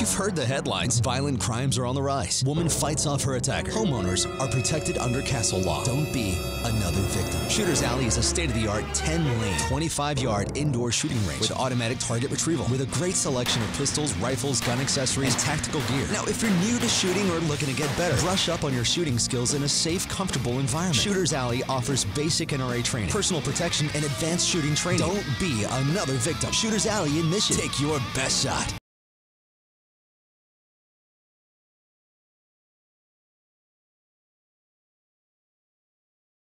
You've heard the headlines. Violent crimes are on the rise. Woman fights off her attacker. Homeowners are protected under castle law. Don't be another victim. Shooters Alley is a state of the art 10 lane, 25 yard indoor shooting range with automatic target retrieval with a great selection of pistols, rifles, gun accessories, tactical gear. Now, if you're new to shooting or looking to get better, brush up on your shooting skills in a safe, comfortable environment. Shooters Alley offers basic NRA training, personal protection, and advanced shooting training. Don't be another victim. Shooters Alley in Mission. Take your best shot.